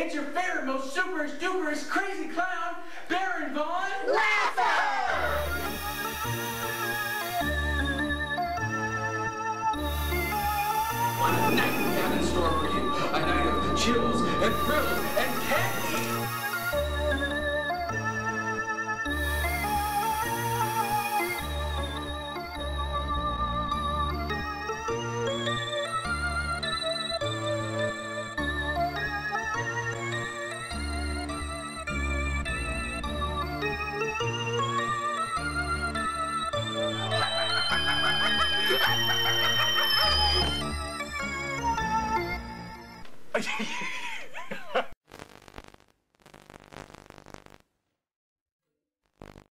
It's your favorite, most super duperest crazy clown, Baron Von One night we have in store for you, a night of chills and thrills and candy. 哎，嘿嘿。